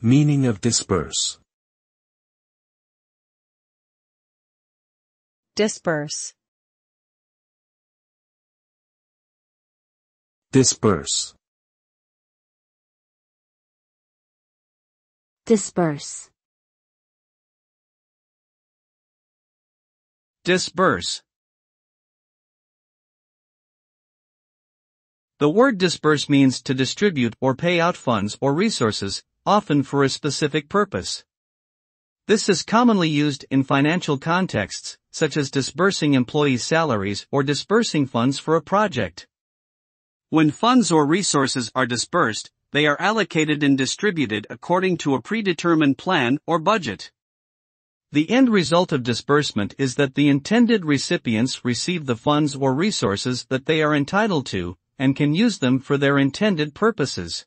Meaning of disburse. disburse, Disburse. disburse, Disburse. The word disburse means to distribute or pay out funds or resources, often for a specific purpose. This is commonly used in financial contexts, such as disbursing employees' salaries or disbursing funds for a project. When funds or resources are disbursed, they are allocated and distributed according to a predetermined plan or budget. The end result of disbursement is that the intended recipients receive the funds or resources that they are entitled to, and can use them for their intended purposes.